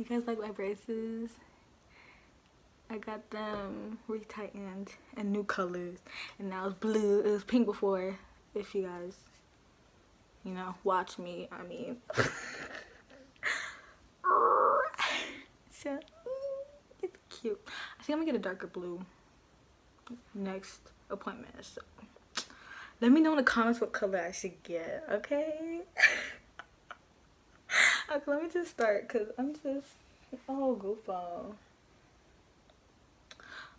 You guys like my braces? I got them retightened and new colors. And now it's blue. It was pink before. If you guys, you know, watch me. I mean. so, mm, it's cute. I think I'm gonna get a darker blue next appointment. So, let me know in the comments what color I should get, okay? let me just start because I'm just, oh, goofball.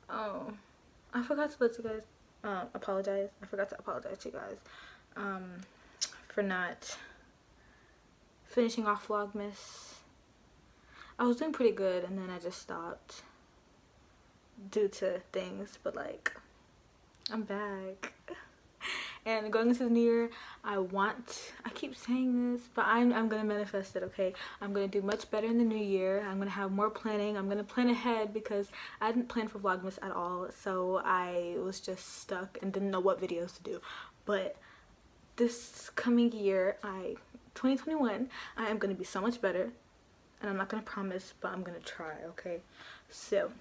Oh, I forgot to let you guys um, apologize. I forgot to apologize to you guys um, for not finishing off Vlogmas. I was doing pretty good and then I just stopped due to things, but like, I'm back and going into the new year i want i keep saying this but i'm, I'm gonna manifest it okay? I'm gonna do much better in the new year. I'm gonna have more planning. I'm gonna plan ahead because i didn't plan for vlogmas at all so i was just stuck and didn't know what videos to do. But this coming year i 2021 i am gonna be so much better and i'm not gonna promise but i'm gonna try okay? So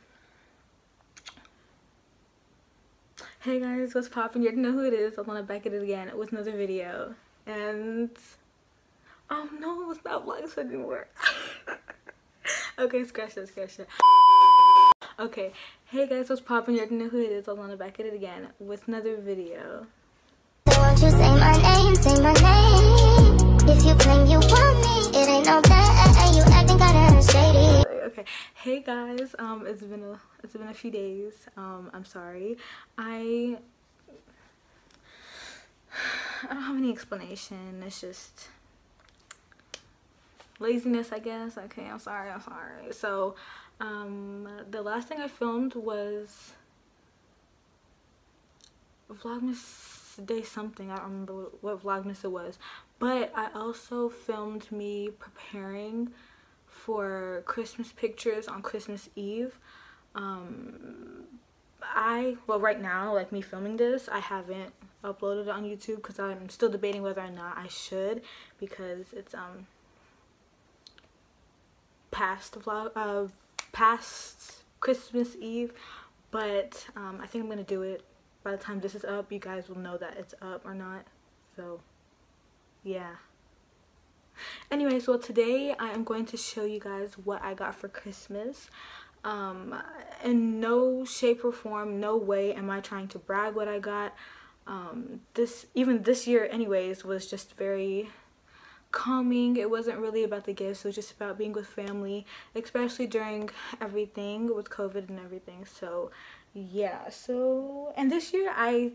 Hey guys, what's poppin'? You already know who it is. I want to back at it again with another video. And, oh no, it's not vlogs anymore. okay, scratch that, scratch that. Okay, hey guys, what's poppin'? You already know who it is. I want to back at it again with another video. you say my name, say my name. If you claim you want me, it ain't no. Okay. Hey guys. Um it's been a it's been a few days. Um i'm sorry. I i don't have any explanation. It's just laziness i guess. Okay i'm sorry. I'm sorry. So um the last thing i filmed was vlogmas day something. I don't remember what vlogmas it was. But i also filmed me preparing for Christmas pictures on Christmas Eve. Um, I, well right now, like me filming this, I haven't uploaded it on YouTube because I'm still debating whether or not I should because it's um past vlog, uh, past Christmas Eve, but um, I think I'm gonna do it by the time this is up. You guys will know that it's up or not. So, yeah anyways well today i am going to show you guys what i got for christmas. Um in no shape or form no way am i trying to brag what i got. Um this even this year anyways was just very calming. It wasn't really about the gifts. It was just about being with family especially during everything with covid and everything. So yeah so and this year i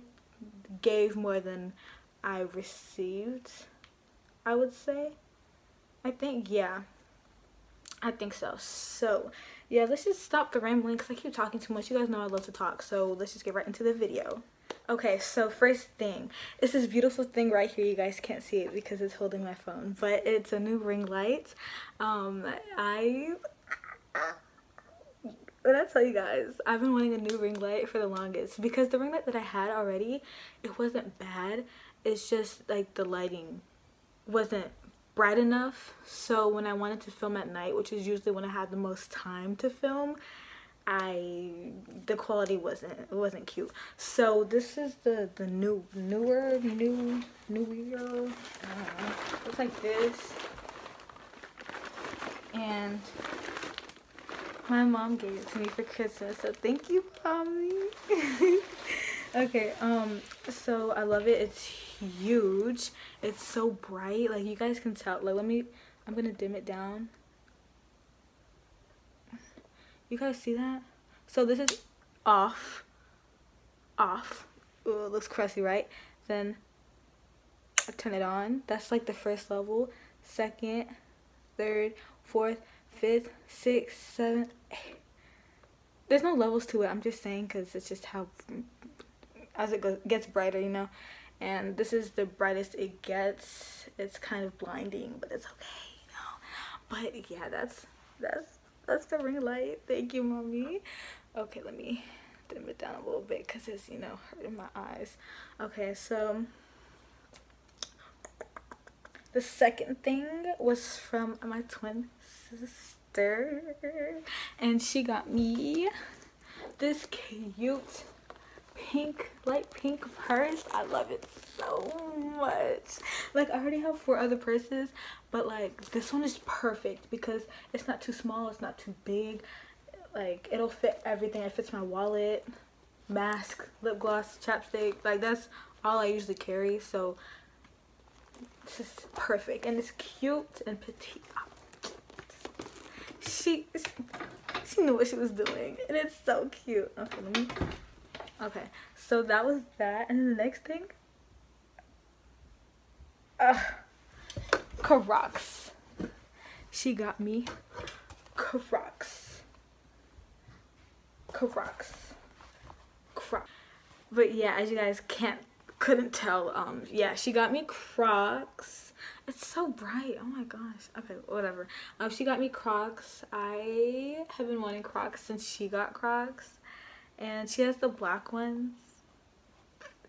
gave more than i received i would say I think, yeah. I think so. So, yeah, let's just stop the rambling because I keep talking too much. You guys know I love to talk, so let's just get right into the video. Okay, so first thing, it's this beautiful thing right here. You guys can't see it because it's holding my phone, but it's a new ring light. Um, I, when I tell you guys, I've been wanting a new ring light for the longest because the ring light that I had already, it wasn't bad. It's just like the lighting wasn't bright enough. So when I wanted to film at night which is usually when I have the most time to film I the quality wasn't it wasn't cute. So this is the the new newer new newer uh, looks like this. And my mom gave it to me for Christmas so thank you mommy okay um so I love it. It's huge. It's so bright. Like you guys can tell. Like let me i'm gonna dim it down. You guys see that? So this is off. Off. Ooh, looks crusty right? Then I turn it on. That's like the first level. Second third fourth fifth sixth seventh. There's no levels to it. I'm just saying because it's just how as it goes, gets brighter you know? And this is the brightest it gets. It's kind of blinding but it's okay you know? But yeah that's that's that's the ring light. Thank you mommy. Okay let me dim it down a little bit because it's you know hurting my eyes. Okay so the second thing was from my twin sister and she got me this cute pink light pink purse. I love it so much. Like i already have four other purses but like this one is perfect because it's not too small it's not too big. Like it'll fit everything. It fits my wallet mask lip gloss chapstick. Like that's all i usually carry. So this is perfect. And it's cute and petite. She she knew what she was doing. And it's so cute. Okay let me okay so that was that and the next thing uh Crocs. She got me Crocs. Crocs. Crocs. But yeah, as you guys can't couldn't tell, um, yeah, she got me Crocs. It's so bright. Oh my gosh. Okay, whatever. Um, she got me Crocs. I have been wanting Crocs since she got Crocs. And she has the black ones.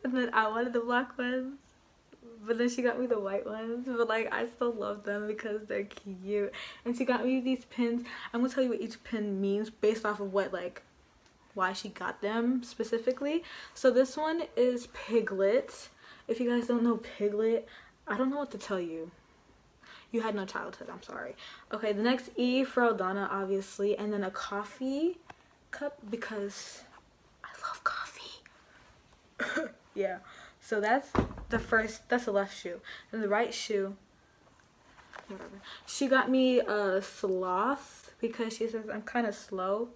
And then I wanted the black ones. But then she got me the white ones. But like i still love them because they're cute. And she got me these pins. I'm gonna tell you what each pin means based off of what like why she got them specifically. So this one is piglet. If you guys don't know piglet i don't know what to tell you. You had no childhood. I'm sorry. Okay the next e for Eldana obviously. And then a coffee cup because love coffee yeah so that's the first, that's the left shoe. And the right shoe. She got me a sloth because she says I'm kind of slow.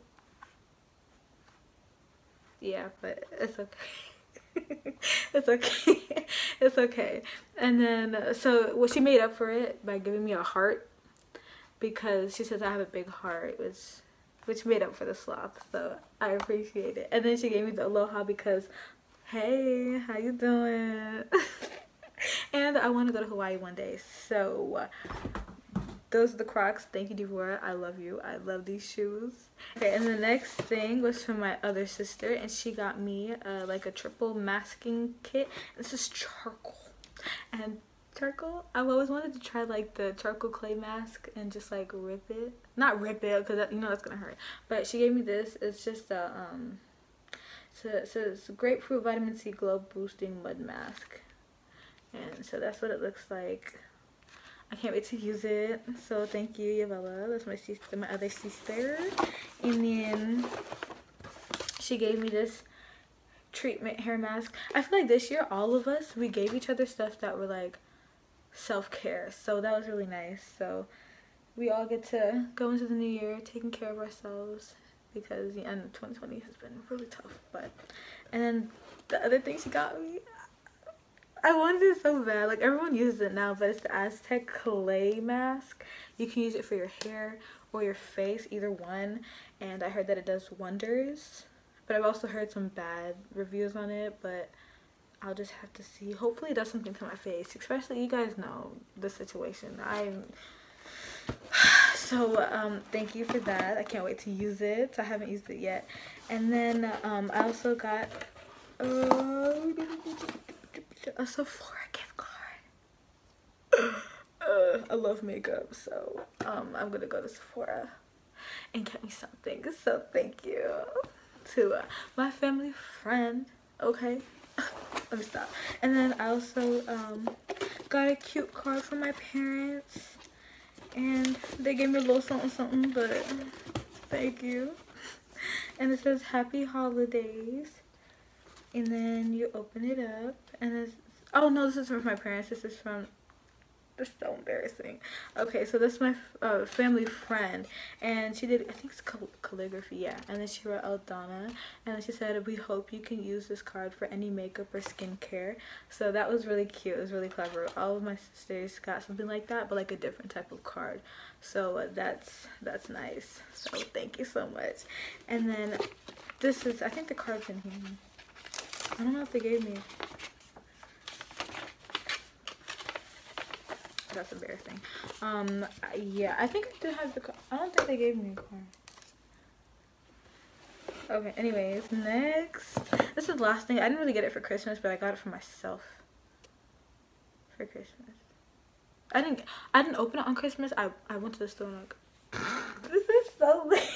Yeah, but it's okay. it's okay. it's okay. And then, so, well, she made up for it by giving me a heart because she says I have a big heart, which which made up for the sloth so i appreciate it. And then she gave me the aloha because hey how you doing? And i want to go to hawaii one day so those are the crocs. Thank you Devora. i love you. I love these shoes. Okay and the next thing was from my other sister and she got me uh, like a triple masking kit. This is charcoal. And charcoal i've always wanted to try like the charcoal clay mask and just like rip it not rip it because you know that's gonna hurt but she gave me this it's just a um so it says grapefruit vitamin C glow boosting mud mask. And so that's what it looks like. I can't wait to use it. So thank you, Yavella. That's my sister, my other sister. And then she gave me this treatment hair mask. I feel like this year, all of us, we gave each other stuff that were like self-care. So that was really nice. So we all get to go into the new year taking care of ourselves because the end of 2020 has been really tough but and then the other thing she got me I wanted it so bad like everyone uses it now but it's the Aztec clay mask you can use it for your hair or your face either one and I heard that it does wonders but I've also heard some bad reviews on it but I'll just have to see. Hopefully it does something to my face especially you guys know the situation. I'm so um, thank you for that. I can't wait to use it. I haven't used it yet. And then um, i also got uh, a sephora gift card. Uh, i love makeup so um, i'm gonna go to sephora and get me something. So thank you to uh, my family friend okay let stop. And then i also um, got a cute card from my parents. And they gave me a little something something but thank you. And it says happy holidays. And then you open it up and it's oh no this is from my parents. This is from that's so embarrassing. Okay, so this is my uh, family friend, and she did, I think it's cal calligraphy, yeah. And then she wrote Eldana, and then she said, we hope you can use this card for any makeup or skincare. So that was really cute. It was really clever. All of my sisters got something like that, but like a different type of card. So uh, that's, that's nice. So thank you so much. And then this is, I think the card's in here. I don't know if they gave me that's embarrassing. Um, yeah, I think I did have the. I don't think they gave me a. Okay, anyways, next. This is the last thing. I didn't really get it for Christmas, but I got it for myself. For Christmas. I didn't I didn't open it on Christmas. I, I went to the store and like this is so late.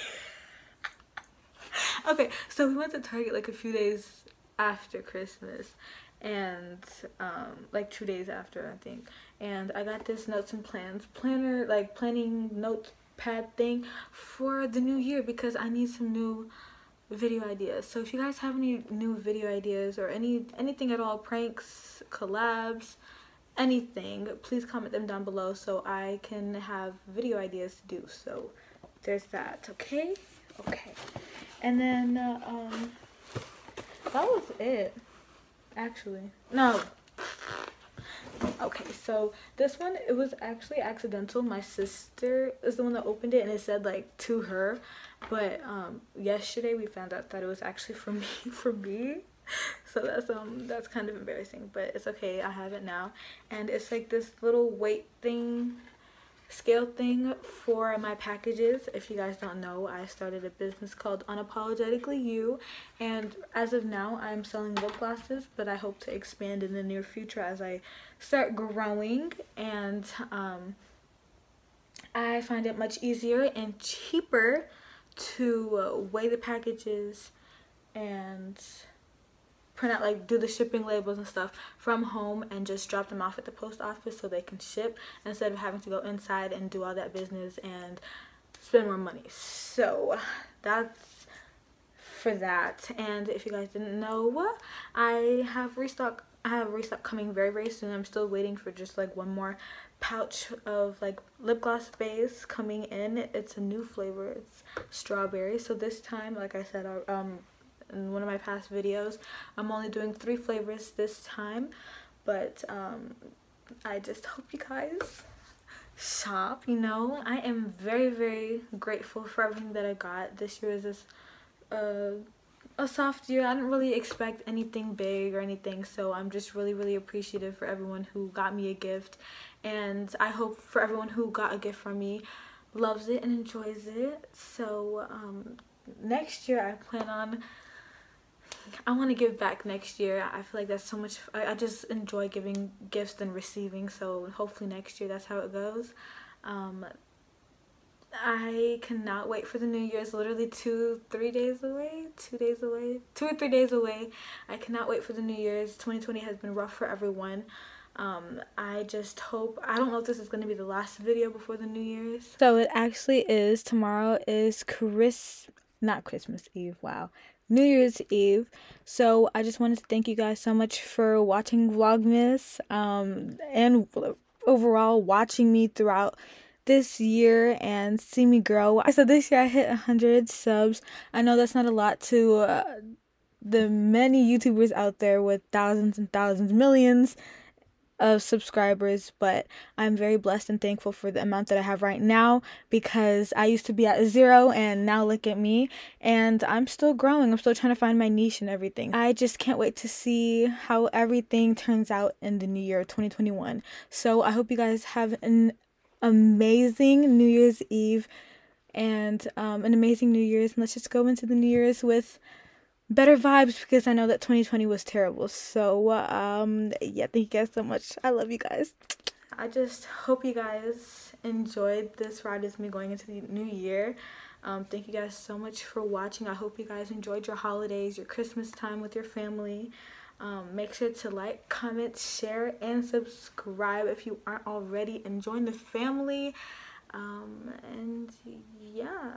okay, so we went to Target like a few days after Christmas and um like two days after I think and I got this notes and plans planner like planning notepad thing for the new year because I need some new video ideas. So if you guys have any new video ideas or any anything at all pranks collabs anything please comment them down below so I can have video ideas to do. So there's that okay? Okay. And then uh, um that was it actually. No okay so this one it was actually accidental. My sister is the one that opened it and it said like to her. But um yesterday we found out that it was actually for me for me. So that's um that's kind of embarrassing but it's okay. I have it now. And it's like this little weight thing scale thing for my packages. If you guys don't know i started a business called unapologetically you. And as of now i'm selling lip glosses but i hope to expand in the near future as i start growing. And um, i find it much easier and cheaper to weigh the packages and print out like do the shipping labels and stuff from home and just drop them off at the post office so they can ship instead of having to go inside and do all that business and spend more money. So that's for that. And if you guys didn't know i have restock i have restock coming very very soon. I'm still waiting for just like one more pouch of like lip gloss base coming in. It's a new flavor. It's strawberry. So this time like i said um in one of my past videos. I'm only doing three flavors this time, but um, I just hope you guys shop, you know. I am very, very grateful for everything that I got. This year is this uh, a soft year. I didn't really expect anything big or anything, so I'm just really, really appreciative for everyone who got me a gift. And I hope for everyone who got a gift from me loves it and enjoys it. So um, next year I plan on I want to give back next year. I feel like that's so much. I, I, just enjoy giving gifts and receiving. So hopefully next year that's how it goes. Um, I cannot wait for the new year. It's literally two, three days away. Two days away. Two or three days away. I cannot wait for the new year's. 2020 has been rough for everyone. Um, I just hope, I don't know if this is going to be the last video before the New Year's. So it actually is. Tomorrow is Chris, not Christmas Eve, wow. New Year's Eve. So I just wanted to thank you guys so much for watching Vlogmas um, and overall watching me throughout this year and see me grow. I said this year I hit 100 subs. I know that's not a lot to uh, the many YouTubers out there with thousands and thousands, millions of subscribers, but I'm very blessed and thankful for the amount that I have right now because I used to be at zero and now look at me and I'm still growing. I'm still trying to find my niche and everything. I just can't wait to see how everything turns out in the new year 2021. So I hope you guys have an amazing New Year's Eve and um, an amazing New Year's. And let's just go into the New Year's with better vibes because I know that 2020 was terrible. So, um, yeah, thank you guys so much. I love you guys. I just hope you guys enjoyed this ride with me going into the new year. Um, thank you guys so much for watching. I hope you guys enjoyed your holidays, your Christmas time with your family. Um, make sure to like, comment, share, and subscribe if you aren't already. And join the family. Um, and yeah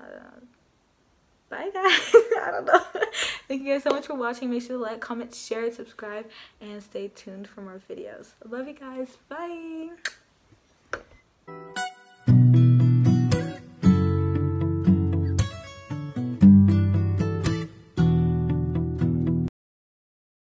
bye guys. I don't know. Thank you guys so much for watching. Make sure to like comment share subscribe and stay tuned for more videos. Love you guys. Bye.